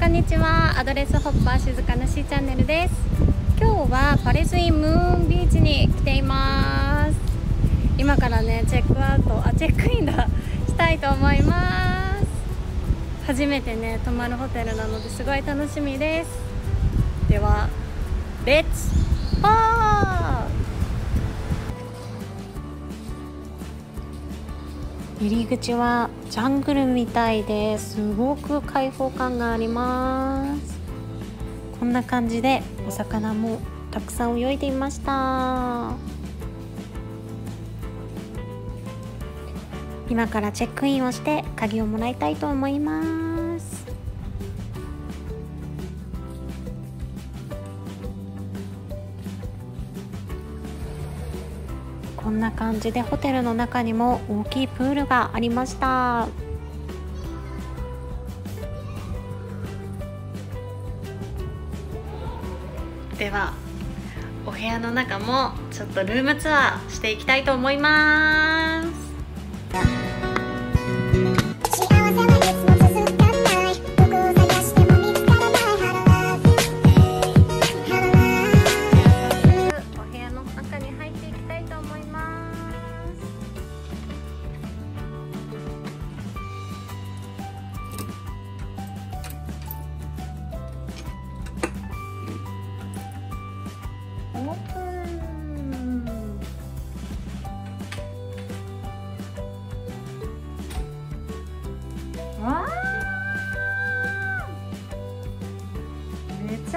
こんにちは。アドレスホッパー静かなしーチャンネルです。今日はパレスインムーンビーチに来ています。今からねチェックアウトあチェックインだ。したいと思います。初めてね泊まるホテルなのですごい楽しみです。ではレッツゴー入り口はジャングルみたいです。ごく開放感があります。こんな感じでお魚もたくさん泳いでいました。今からチェックインをして鍵をもらいたいと思います。こんな感じでホテルの中にも大きいプールがありました。ではお部屋の中もちょっとルームツアーしていきたいと思います。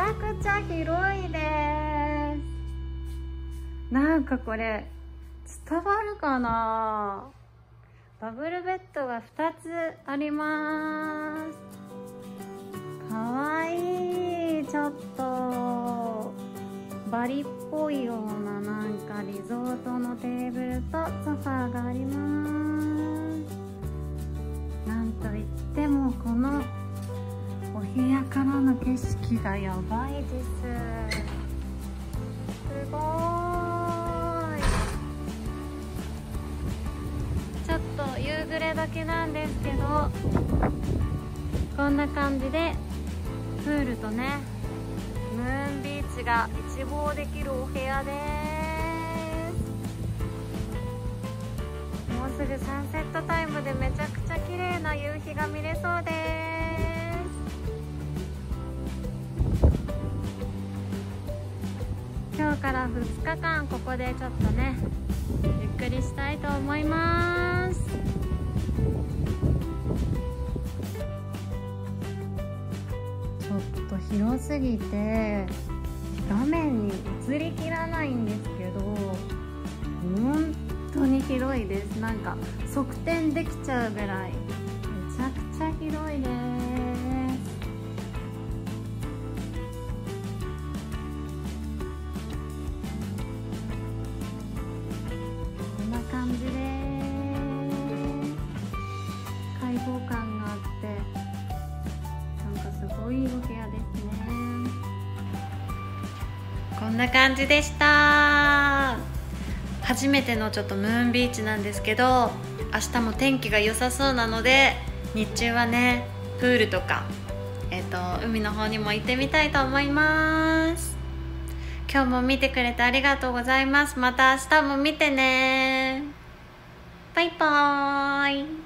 ゃくちゃ広いです。なんかこれ伝わるかな？バブルベッドが2つあります。かわいいちょっと。バリっぽいようななんかリゾートのテーブルとソファーがあります。なんといってもこの部屋からの景色がやばいです。すごい。ちょっと夕暮れ時なんですけどこんな感じでプールとねムーンビーチが一望できるお部屋です。もうすぐサンセットタイムでめちゃくちゃ綺麗な夕日が見れそうです。から2日間ここでちょっとねゆっくりしたいと思います。ちょっと広すぎて画面に映りきらないんですけど本当に広いです。なんか側転できちゃうぐらいめちゃくちゃ広いです。感じです開放感があってなんかすごいお部屋ですね。こんな感じでした。初めてのちょっとムーンビーチなんですけど明日も天気が良さそうなので日中はねプールとか、えっと海の方にも行ってみたいと思います。今日も見てくれてありがとうございます。また明日も見てね。バイバーイ。